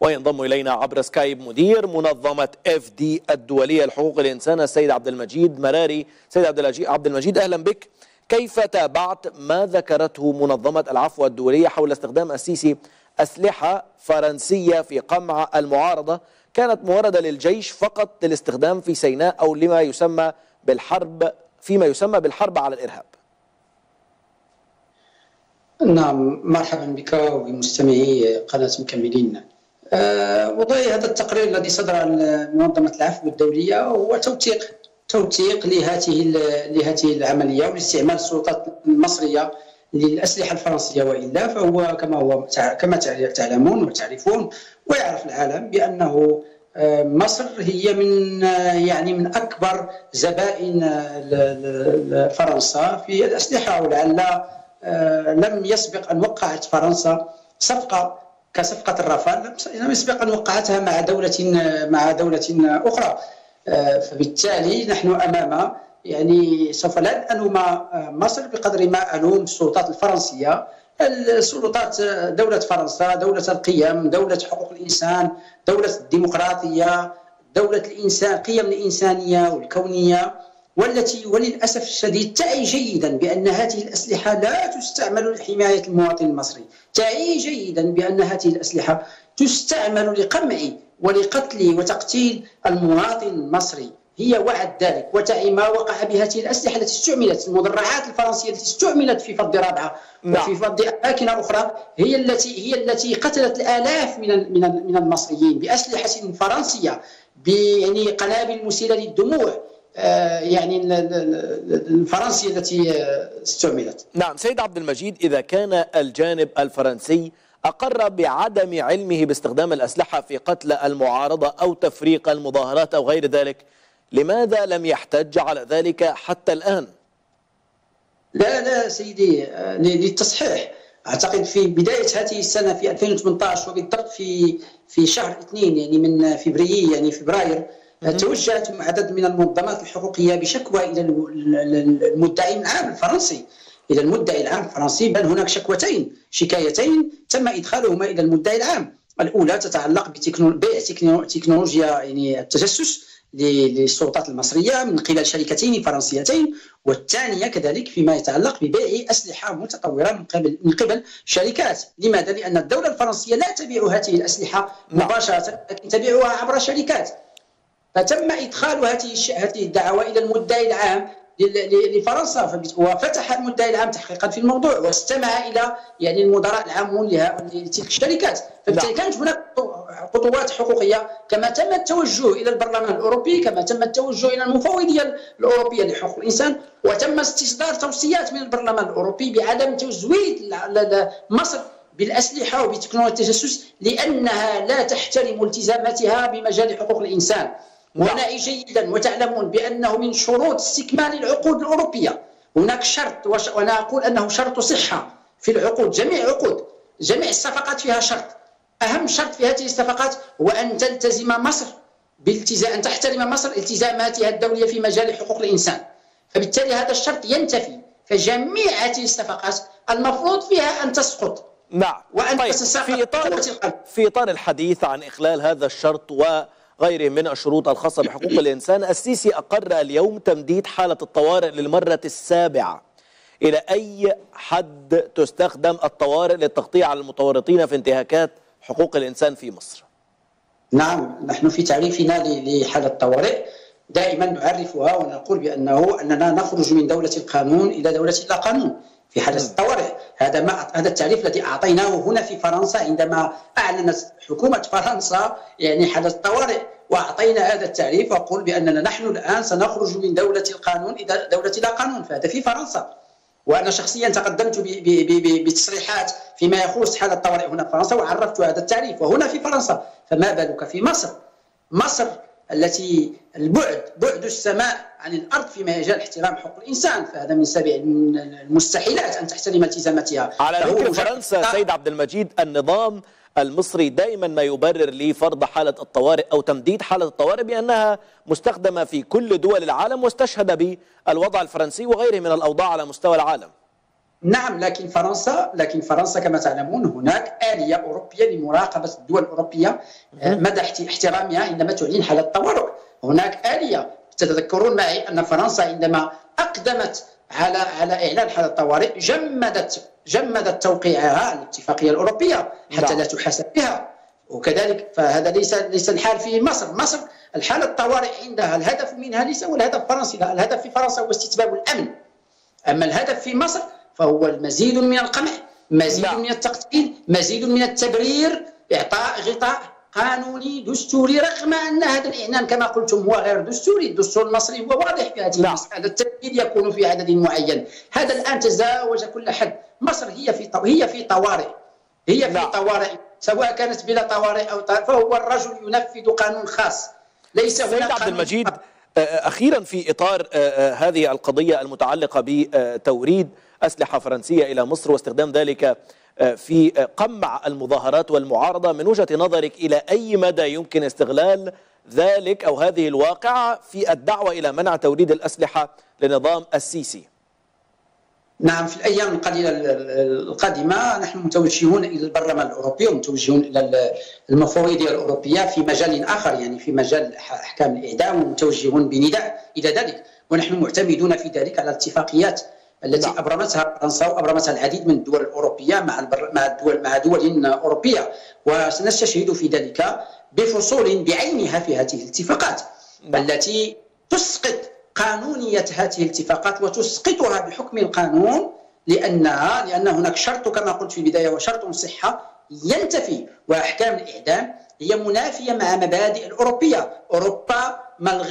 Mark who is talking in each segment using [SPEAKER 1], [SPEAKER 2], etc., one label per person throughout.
[SPEAKER 1] وينضم إلينا عبر سكايب مدير منظمة إفدي الدولية لحقوق الإنسان السيد عبد المجيد مراري. سيد عبد المجيد أهلا بك. كيف تابعت؟ ما ذكرته منظمة العفو الدولية حول استخدام السيسي أسلحة فرنسية في قمع المعارضة؟ كانت موردة للجيش فقط للاستخدام في سيناء أو لما يسمى بالحرب فيما يسمى بالحرب على الإرهاب.
[SPEAKER 2] نعم مرحبا بك وبمستمعي قناة مكملين. أه وضع هذا التقرير الذي صدر عن منظمة العفو الدولية هو توثيق توثيق لهذه لهذه العملية ولاستعمال السلطات المصرية للأسلحة الفرنسية وإلا فهو كما هو كما تعلمون وتعرفون ويعرف العالم بأنه مصر هي من يعني من أكبر زبائن فرنسا في الأسلحة ولعل لم يسبق أن وقعت فرنسا صفقة كصفقة الرافال لم يسبق ان وقعتها مع دولة مع دولة أخرى. فبالتالي نحن أمام يعني سوف لا نلوم مصر بقدر ما ألوم السلطات الفرنسية. السلطات دولة فرنسا دولة القيم دولة حقوق الإنسان دولة الديمقراطية دولة الإنسان قيم الإنسانية والكونية. والتي وللأسف الشديد تعي جيدا بأن هذه الأسلحة لا تستعمل لحماية المواطن المصري. تعي جيدا بأن هذه الأسلحة تستعمل لقمع ولقتل وتقتيل المواطن المصري. هي وعد ذلك وتعي ما وقع بهذه الأسلحة التي استعملت المدرعات الفرنسية التي استعملت في فض رابعة نعم. وفي فض أماكن أخرى هي التي هي التي قتلت الآلاف من من من المصريين بأسلحة فرنسية يعني قنابل مسيله للدموع. يعني الفرنسيه التي استعملت
[SPEAKER 1] نعم سيد عبد المجيد إذا كان الجانب الفرنسي أقر بعدم علمه باستخدام الأسلحة في قتل المعارضة أو تفريق المظاهرات أو غير ذلك لماذا لم يحتج على ذلك حتى الآن؟
[SPEAKER 2] لا لا سيدي للتصحيح أعتقد في بداية هذه السنة في 2018 وبالضبط في في شهر اثنين يعني من فبراير يعني فبراير توجهت عدد من المنظمات الحقوقية بشكوى إلى المدعي العام الفرنسي. إلى المدعي العام الفرنسي بل هناك شكوتين شكايتين تم إدخالهما إلى المدعي العام. الأولى تتعلق ببيع تكنولوجيا يعني التجسس للسلطات المصرية من قبل شركتين فرنسيتين. والثانية كذلك فيما يتعلق ببيع أسلحة متطورة من قبل من قبل شركات، لماذا؟ لأن الدولة الفرنسية لا تبيع هذه الأسلحة مباشرة لكن تبيعها عبر شركات. فتم إدخال هذه هذه الدعوى إلى المدعي العام لفرنسا. وفتح المدعي العام تحقيقا في الموضوع واستمع إلى يعني المدراء العامون لتلك الشركات. فبالتالي كانت هناك خطوات حقوقية كما تم التوجه إلى البرلمان الأوروبي كما تم التوجه إلى المفوضية الأوروبية لحقوق الإنسان وتم استصدار توصيات من البرلمان الأوروبي بعدم تزويد مصر بالأسلحة وبتكنولوجيا التجسس لأنها لا تحترم التزاماتها بمجال حقوق الإنسان. ونعي جيدا وتعلمون بأنه من شروط استكمال العقود الأوروبية. هناك شرط وأنا أقول أنه شرط صحة في العقود جميع عقود جميع الصفقات فيها شرط. أهم شرط في هذه الصفقات هو أن تلتزم مصر بالتزام أن تحترم مصر التزاماتها الدولية في مجال حقوق الإنسان. فبالتالي هذا الشرط ينتفي. فجميع هذه الصفقات المفروض فيها أن تسقط.
[SPEAKER 1] نعم. وأن طيب في إطار في إطار الحديث عن اخلال هذا الشرط و غيره من الشروط الخاصة بحقوق الإنسان. السيسي أقر اليوم تمديد حالة الطوارئ للمرة السابعة. إلى أي حد تستخدم الطوارئ للتغطية على المتورطين في انتهاكات حقوق الإنسان في مصر؟
[SPEAKER 2] نعم نحن في تعريفنا لحالة الطوارئ. دائما نعرفها ونقول بأنه أننا نخرج من دولة القانون إلى دولة لا قانون في حالة الطوارئ. هذا ما هذا التعريف الذي أعطيناه هنا في فرنسا عندما أعلنت حكومة فرنسا يعني حالة الطوارئ وأعطينا هذا التعريف واقول بأننا نحن الآن سنخرج من دولة القانون إلى دولة لا قانون فهذا في فرنسا. وأنا شخصيا تقدمت بتصريحات فيما يخص حاله الطوارئ هنا في فرنسا وعرفت هذا التعريف وهنا في فرنسا. فما بالك في مصر؟ مصر التي البعد بعد السماء عن الأرض في مجال احترام حقوق الإنسان. فهذا من سبع المستحيلات أن تحترم التزاماتها.
[SPEAKER 1] على ذكر فرنسا سيد عبد المجيد النظام المصري دائما ما يبرر لفرض حالة الطوارئ أو تمديد حالة الطوارئ بأنها مستخدمة في كل دول العالم واستشهد بالوضع الفرنسي وغيره من الأوضاع على مستوى العالم.
[SPEAKER 2] نعم لكن فرنسا لكن فرنسا كما تعلمون هناك آلية أوروبية لمراقبة الدول الأوروبية مدى احترامها عندما تعلن حالة طوارئ هناك آلية تتذكرون معي أن فرنسا عندما أقدمت على على إعلان حالة الطوارئ جمدت جمدت توقيعها على الاتفاقية الأوروبية حتى لا تحاسب بها. وكذلك فهذا ليس ليس الحال في مصر. مصر الحالة الطوارئ عندها الهدف منها ليس هو الهدف الفرنسي لا الهدف في فرنسا هو استتباب الأمن. أما الهدف في مصر فهو المزيد من القمع مزيد لا. من التقتيل مزيد من التبرير إعطاء غطاء قانوني دستوري رغم أن هذا الإعلان كما قلتم هو غير دستوري، الدستور المصري هو واضح في هذه المسألة، التبديل يكون في عدد معين، هذا الآن تجاوز كل حد، مصر هي في هي في طوارئ. هي في لا. طوارئ. سواء كانت بلا طوارئ أو طوارئ فهو الرجل ينفذ قانون خاص. ليس
[SPEAKER 1] هناك عبد المجيد أخيرا في إطار هذه القضية المتعلقة بتوريد أسلحة فرنسية إلى مصر واستخدام ذلك في قمع المظاهرات والمعارضة. من وجهة نظرك إلى أي مدى يمكن استغلال ذلك أو هذه الواقعة في الدعوة إلى منع توريد الأسلحة لنظام السيسي؟
[SPEAKER 2] نعم في الأيام القليلة القادمة نحن متوجهون إلى البرلمان الأوروبي ومتوجهون إلى المفوضية الأوروبية في مجال آخر يعني في مجال أحكام الإعدام ومتوجهون بنداء إلى ذلك ونحن معتمدون في ذلك على اتفاقيات التي نعم. أبرمتها فرنسا وأبرمتها العديد من الدول الأوروبية مع البر... مع الدول مع دول أوروبية وسنستشهد في ذلك بفصول بعينها في هذه الاتفاقات نعم. التي تسقط قانونيه هذه الاتفاقات وتسقطها بحكم القانون لانها لأن هناك شرط كما قلت في البداية وشرط صحة ينتفي وأحكام الإعدام هي منافية مع مبادئ الأوروبية. أوروبا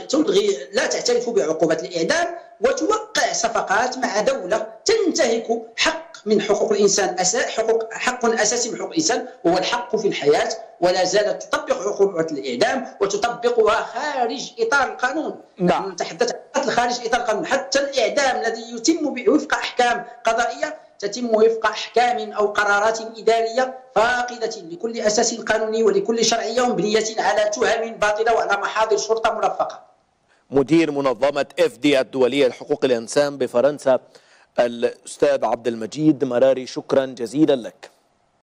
[SPEAKER 2] تلغي لا تعترف بعقوبة الإعدام وتوقع صفقات مع دولة تنتهك حق من حقوق الإنسان حقوق حق أساسي من حقوق الإنسان وهو الحق في الحياة ولا زالت تطبق عقوبة الإعدام وتطبقها خارج إطار القانون. نعم. نتحدث خارج إطار القانون. حتى الإعدام الذي يتم وفق أحكام قضائية تتم وفق أحكام أو قرارات إدارية فاقدة لكل أساس قانوني ولكل شرعية مبنية على تهم باطلة وعلى محاضر شرطة مرفقة.
[SPEAKER 1] مدير منظمة اف دي الدولية لحقوق الإنسان بفرنسا الأستاذ عبد المجيد مراري شكرا جزيلا لك.